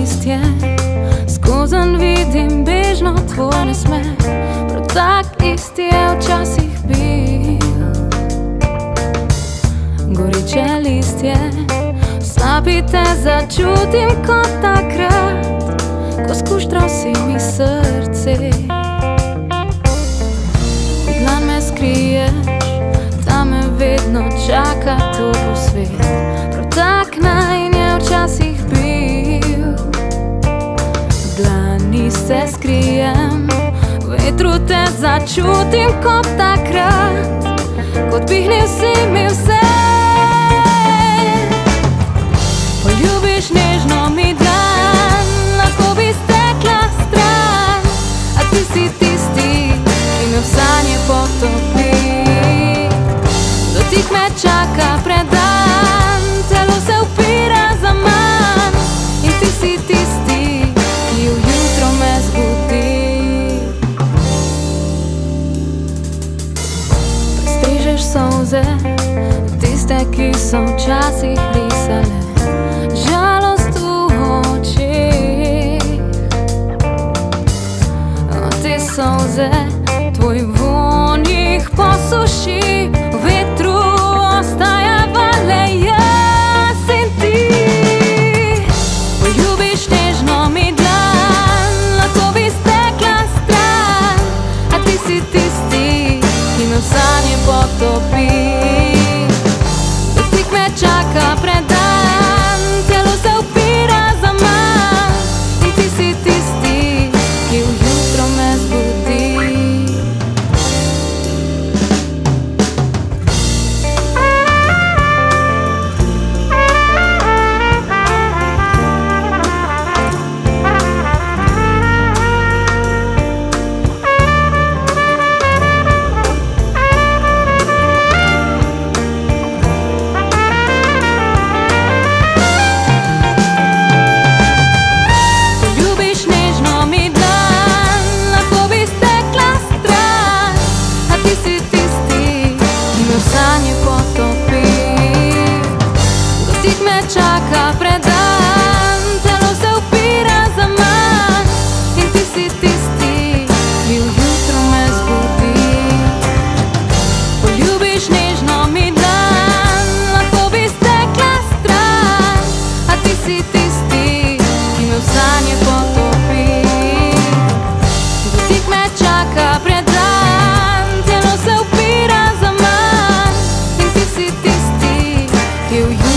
listje. Skozen vidim bežno tvoj nasmeh Prav tak isti je včasih bil. Goriče listje. Slabi te začutim kot takrat Ko skuštral si mi srce. Dlan me skriješ Tam me vedno čaka to posvet Prav tak naj nje včasih se skrijem, vetru te začutim kot takrat, kot pihnil si mi vse. Strižeš solze, tiste, ki so včasih risale žalost v očeh. Te solze, tvoj von jih posuši, v me čaka predan, telo se upira za manj in ti si tisti, ki v jutro